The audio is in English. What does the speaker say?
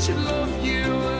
should love you.